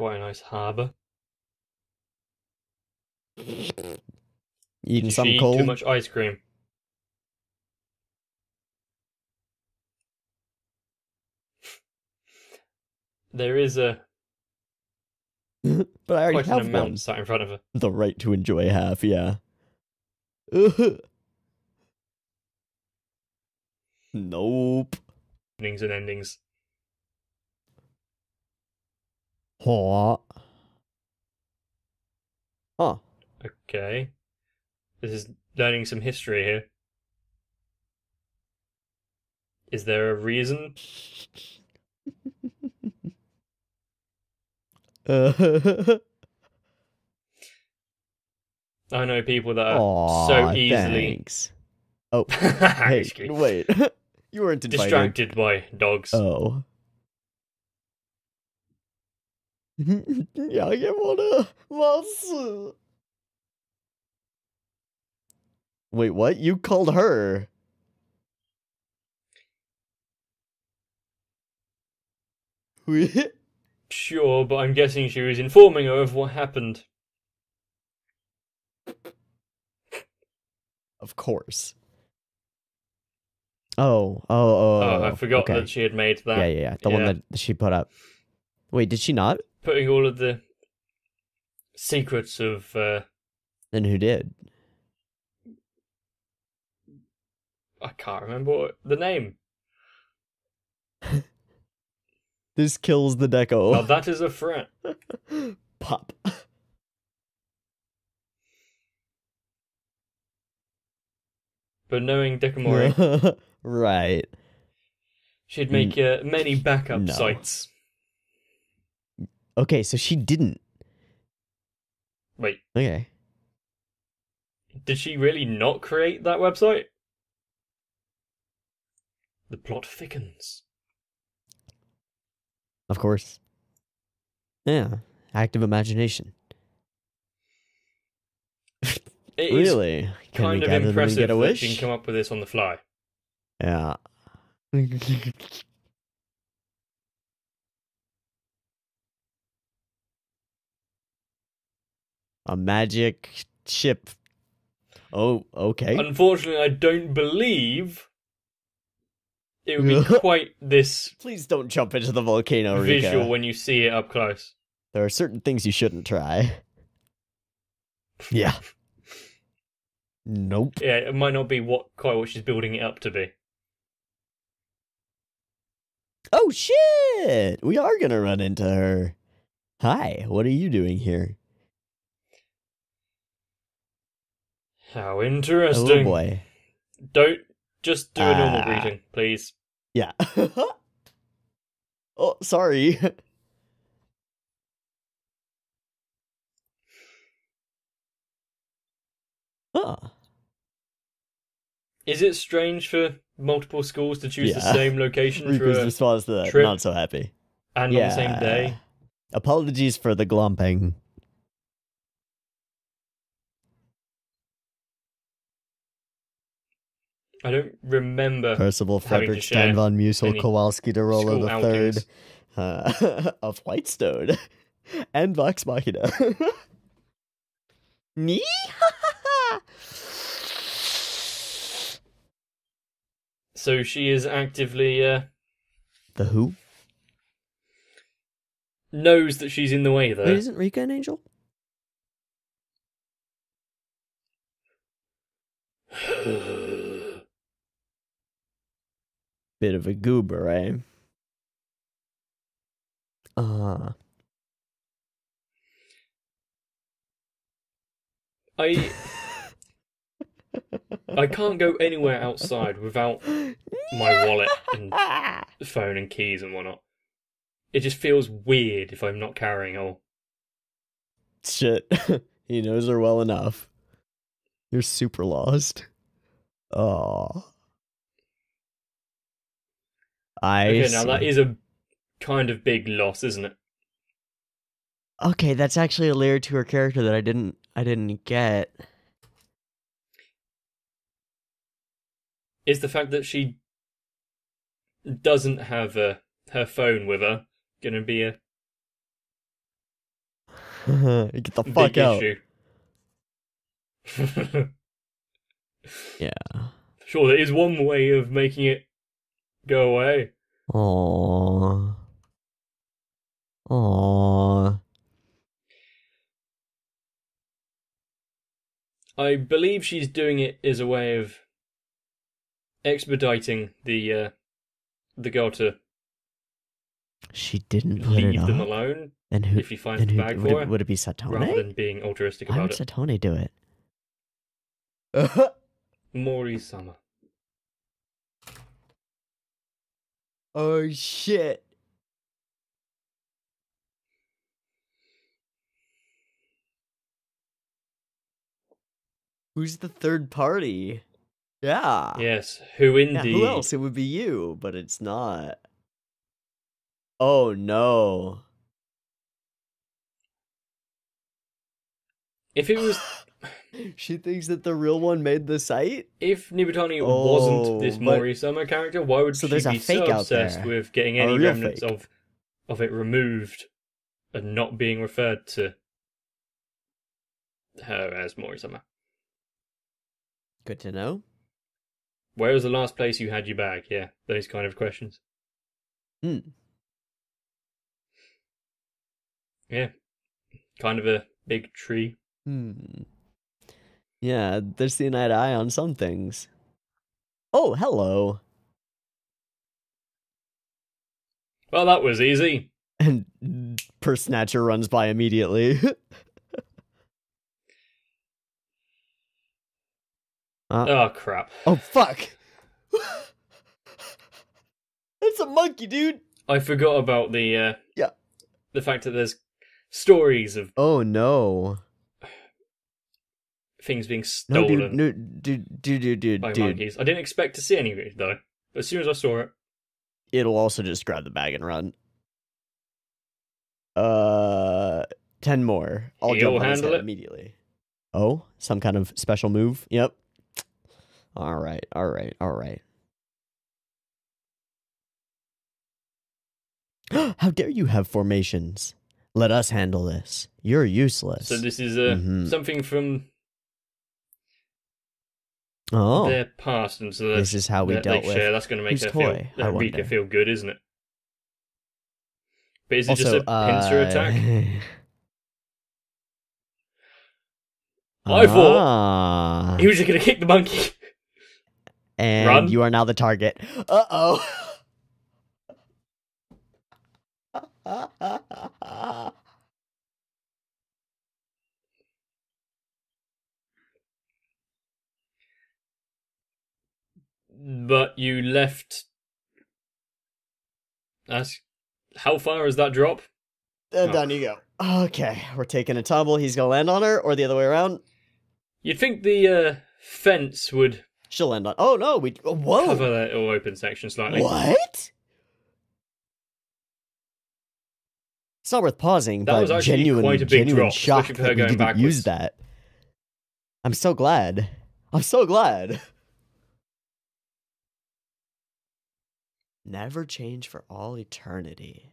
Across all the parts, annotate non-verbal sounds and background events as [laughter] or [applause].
quite a nice harbour. Eating some cold. too much ice cream? There is a [laughs] but I already an have amount one. sat in front of her. The right to enjoy half, yeah. [laughs] nope. Beginnings and endings. Huh. Huh. Okay. This is learning some history here. Is there a reason? Uh, [laughs] I know people that are Aw, so easily thanks. Oh, [laughs] hey, wait. [laughs] you weren't invited. distracted by dogs. Oh. Både massor. Wait, what? You called her? [laughs] Sure, but I'm guessing she was informing her of what happened. of course. Oh, oh, oh. Oh, I oh, forgot okay. that she had made that. Yeah, yeah, yeah. The one that she put up. Wait, did she not? Putting all of the secrets of uh, Then who did? I can't remember what, the name. [laughs] This kills the deco. Now that is a threat. [laughs] Pop. But knowing Dekomori, [laughs] right. she'd make uh, many backup No. sites. Okay, so she didn't. Wait, Okay. did she really not create that website? The plot thickens. Of course. Yeah. Active imagination. It is really? Can kind of gather them and impressive get a that wish? she can come up with this on the fly. Yeah. [laughs] a magic ship. Oh, okay. Unfortunately, I don't believe it would be [laughs] quite this Please don't jump into the volcano, Rikka. visual when you see it up close. There are certain things you shouldn't try. Yeah. Nope. Yeah, it might not be what quite what she's building it up to be. Oh shit! We are gonna run into her. Hi, what are you doing here? How interesting. Oh boy. Don't just do a normal Ah. greeting, please. Yeah. [laughs] oh, sorry. [laughs] Huh. Is it strange for multiple schools to choose the same location for Riku's a, response to that, trip. not so happy. and on the same day? Apologies for the glomping. I don't remember. Percival Frederick Stein von Musel Kowalski de Rolo school the third uh, [laughs] of Whitestone [laughs] and Vox Machina. [laughs] Me? So she is actively uh, the who? knows that she's in the way Wait, isn't Rikka an angel? Bit of a goober, eh? Uh, I I [laughs] can't go anywhere outside without my wallet and [laughs] phone and keys and whatnot. It just feels weird if I'm not carrying all. Shit. [laughs] he knows her well enough. You're super lost. Oh. I Okay, now that is a kind of big loss, isn't it? Okay, that's actually a layer to her character that I didn't I didn't get. Is the fact that she doesn't have uh, her phone with her going to be a [laughs] Get the fuck Big out. issue. [laughs] Yeah. sure, there is one way of making it go away. Aww. Aww. I believe she's doing it as a way of expediting the uh, the girl to She didn't put it leave them up. alone And who? if he finds Then the who bag would, for it, her, would it be rather than being altruistic Why would it. Satone do it? Mori Summer. Oh shit! Who's the third party? Yeah. Yes, who Yeah, indeed? who else? It would be you, but it's not. Oh no. If it was, [sighs] [sighs] [sighs] She thinks that the real one made the site? if Nibutani Oh, wasn't this Mori Summer character, why would So she be so obsessed with getting any remnants fake. of of it removed and not being referred to her as Mori Summer? Good to know. Where was the last place you had your bag? Yeah, those kind of questions. Hmm. Yeah, kind of a big tree. Hmm. Yeah, they're seeing eye to eye on some things. Oh, hello. Well, that was easy. And Purse Snatcher runs by immediately. [laughs] Uh, Oh crap! oh, fuck. [laughs] That's a monkey, dude. I forgot about the uh, Yeah. the fact that there's stories of Oh, no. Things being No, stolen dude, no, dude, dude, dude, dude, by dude. monkeys. I didn't expect to see any of it though. But as soon as I saw it, It'll also just grab the bag and run. Uh, 10 more. I'll He'll jump on handle it. immediately. Oh, some kind of special move? Yep. All right, all right, all right. [gasps] How dare you have formations? Let us handle this. You're useless. so this is uh, Mhm. something from oh, their past, and so this is how we dealt with. share. That's going to make Whose her toy, feel Rikka feel good, isn't it? But is it also, just a pincer uh, attack? [laughs] I thought- Ah. He was just going to kick the monkey. And Run. you are now the target. Uh oh. [laughs] but you left. That's how far is that drop? and Oh. down you go. Okay, we're taking a tumble. He's gonna land on her, or the other way around. You'd think the uh, fence would She'll land on. Oh no, we. oh, Whoa. cover that open section slightly. What? It's not worth pausing, That but was actually genuine, quite a big genuine drop, shock that we didn't backwards. use that. I'm so glad. I'm so glad. Never change for all eternity.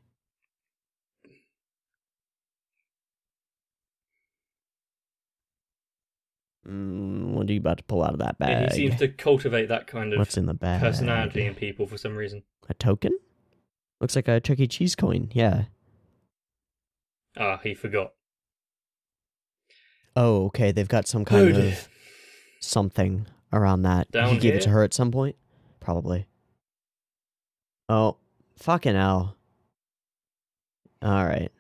Mm, what are you about to pull out of that Yeah, bag? he seems to cultivate that kind of What's in the bag? personality in people for some reason. A token? Looks like a Chuck E. Cheese coin. Yeah. Ah, he forgot. Oh, okay. They've got some kind of something around that. Down he gave it to her at some point? Probably. Oh, fucking hell. All right.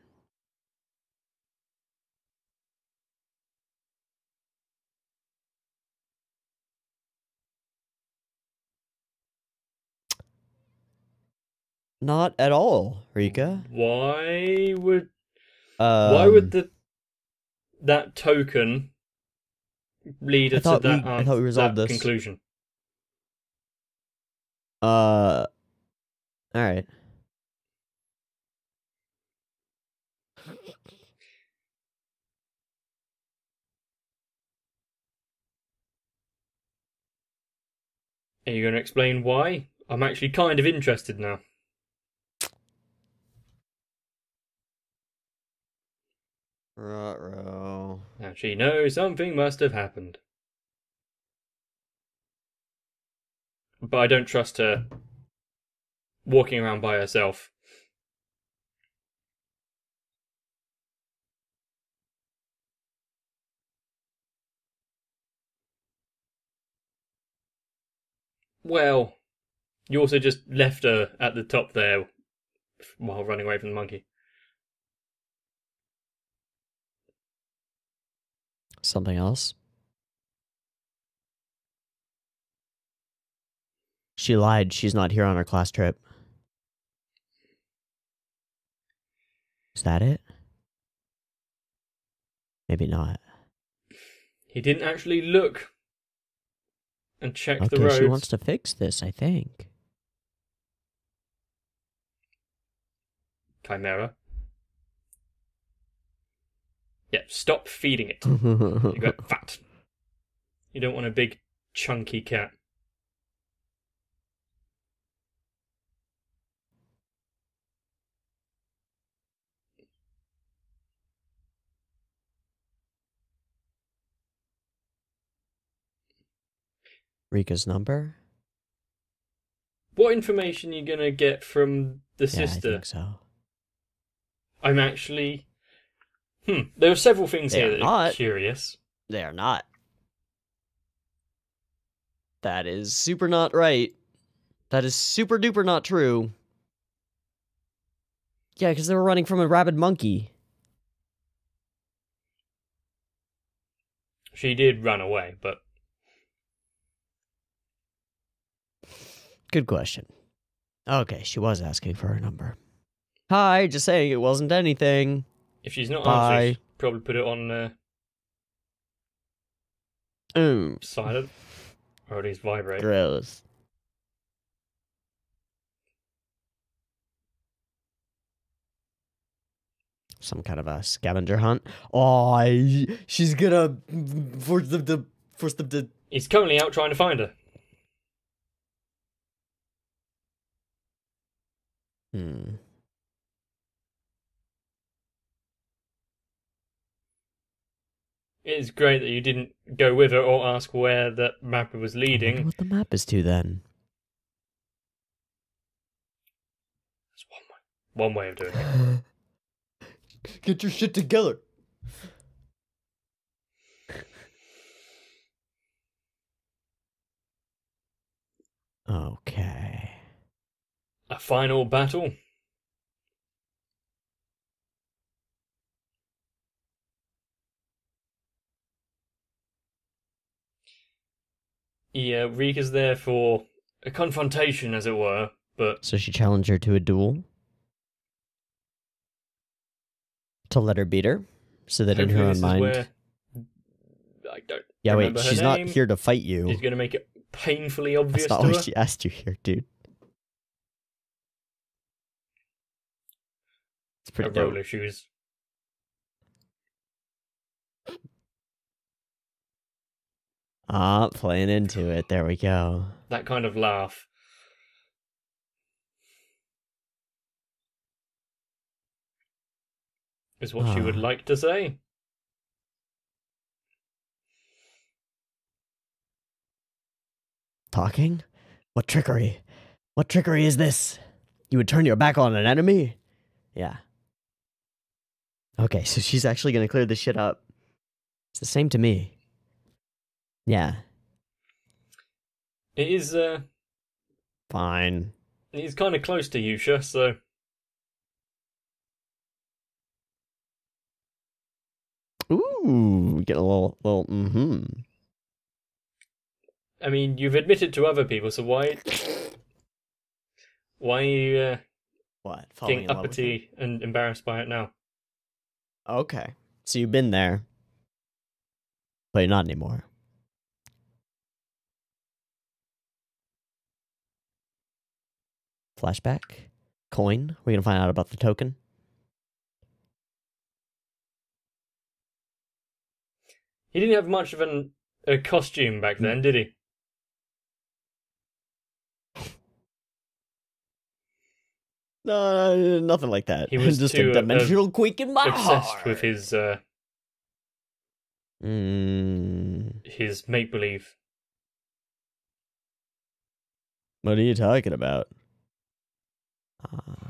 Not at all, Rikka. Why would Um, why would the that token lead us to that, we- I thought we resolved that this. conclusion? Uh. All right. Are you going to explain why? I'm actually kind of interested now. Ruh-roh. And she knows something must have happened. But I don't trust her walking around by herself. Well, you also just left her at the top there while running away from the monkey. Something else? She lied. She's not here on her class trip. Is that it? Maybe not. He didn't actually look and check the Okay, roads. she wants to fix this, I think. Chimera. Yeah, stop feeding it. [laughs] You got fat. You don't want a big, chunky cat. Rikka's number? What information are you gonna get from the Yeah, I sister? think so. I'm actually. Hmm. There are several things They here that are curious. They are not. That is super not right. That is super duper not true. Yeah, because they were running from a rabid monkey. She did run away, but Good question. Okay, she was asking for her number. Hi, just saying it wasn't anything. if she's not Bye. answering, probably put it on uh, Mm, silent, or at least vibrate. gross. Some kind of a scavenger hunt. Oh, she's gonna force them to force them to. He's currently out trying to find her. Hmm. It is great that you didn't go with her or ask where that map was wonder leading. what the map is to then? That's one way. One way of doing it. [gasps] Get your shit together. [laughs] Okay. A final battle. Yeah, Rikka's there for a confrontation, as it were, but So she challenged her to a duel to let her beat her, so that in her own mind. where I don't. Yeah, wait, she's not here to fight you. He's going to make it painfully obvious That's not to why her. she asked you here, dude. It's Her pretty dope. roller shoes. Ah, playing into it. There we go. That kind of laugh. Is what she would Ah. like to say. Talking? What trickery? What trickery is this? You would turn your back on an enemy? Yeah. Okay, so she's actually gonna clear this shit up. It's the same to me. Yeah, It is, uh, fine. he's kind of close to Yusha, so Ooh, get a little, little, mm-hmm. I mean, you've admitted to other people, so why, why are you uh, What? Falling getting in love with uppity and embarrassed by it now? Okay, so you've been there, but you're not anymore. Flashback, coin. We're gonna find out about the token. He didn't have much of an, a costume back then, hmm. did he? No, nothing like that. He was [laughs] just too, a uh, dimensional quake in my Obsessed heart. with his uh, Mm, his make believe. what are you talking about? Uh,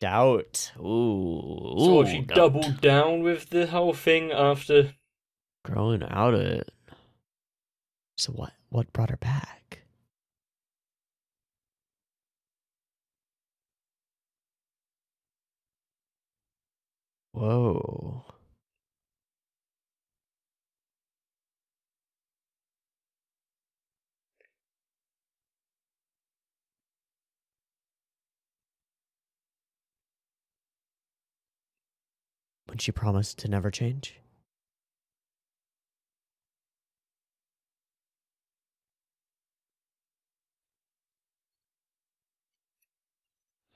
doubt. Ooh. So ooh, she doubt. doubled down with the whole thing after. growing out of it. So what? What brought her back? Whoa. When she promised to never change?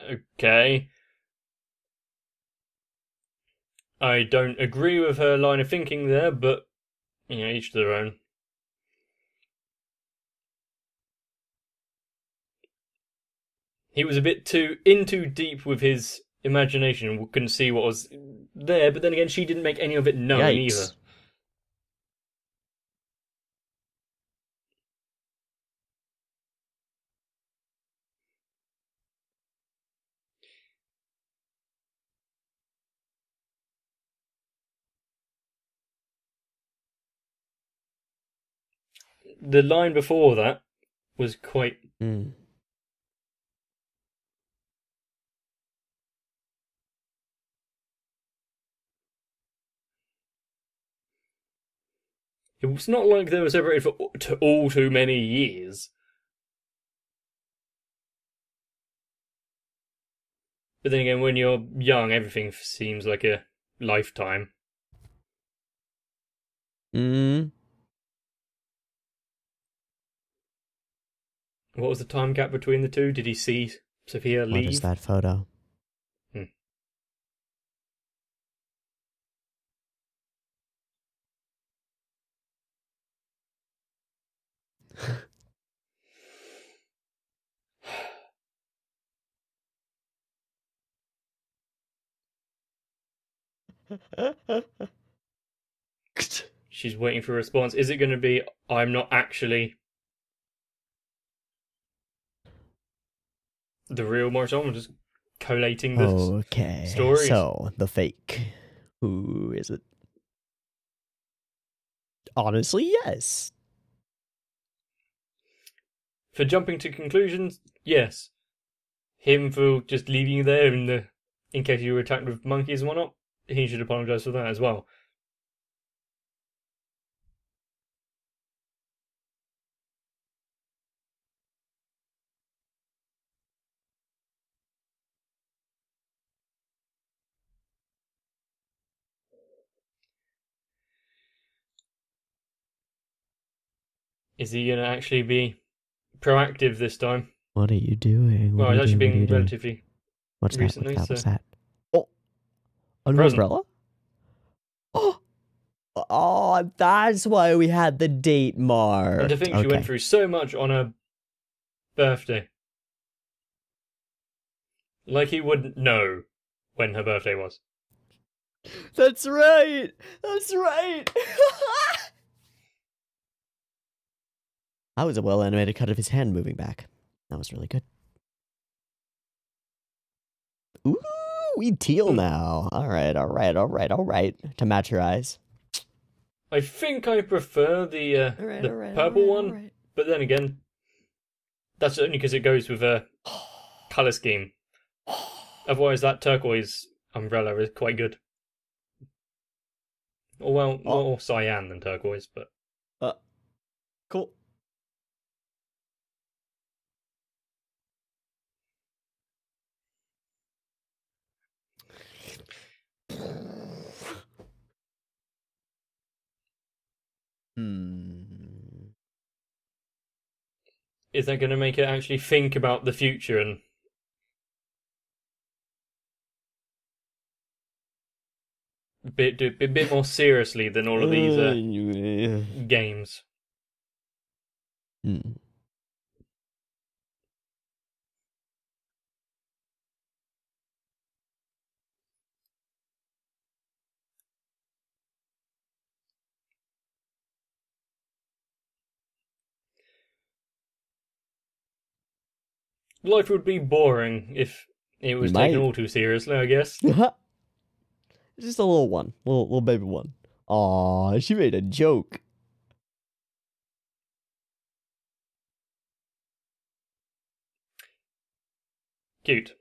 Okay. I don't agree with her line of thinking there, but you know, each to their own. He was a bit too in too deep with his imagination and couldn't see what was there, but then again she didn't make any of it known Yikes. either. The line before that was quite Mm. It was not like they were separated for all too many years. But then again, when you're young, everything seems like a lifetime. Mm. What was the time gap between the two? Did he see Sophia leave? What is that photo? Hmm. [laughs] She's waiting for a response. Is it going to be, I'm not actually the real Mori Summer? I'm just collating the okay. stories. So the fake. Who is it? Honestly, yes. For jumping to conclusions, yes. Him for just leaving you there in the in case you were attacked with monkeys and whatnot. He should apologise for that as well. Is he going to actually be proactive this time? What are you doing? What well, he's actually doing? What are being you doing? relatively. What's that? recently, What's that? What's so- that? Oh, a new Present. umbrella. Oh, oh, that's why we had the date marked. And to think she went through so much on her birthday. Like he wouldn't know when her birthday was. That's right. That's right. [laughs] that was a well animated cut of his hand moving back. That was really good. Ooh, we teal Hmm. now. All right, all right, all right, all right. To match your eyes. I think I prefer the uh, the purple one, but then again, that's only because it goes with a [sighs] color scheme. Otherwise, that turquoise umbrella is quite good. Or well, Oh. more cyan than turquoise, but Uh, cool. Hmm. is that going to make it actually think about the future and a bit do a bit more seriously than all of these uh, games? hmm. Life would be boring if it was taken all too seriously. I guess. [laughs] Just a little one, little little baby one. Aw, she made a joke. Cute.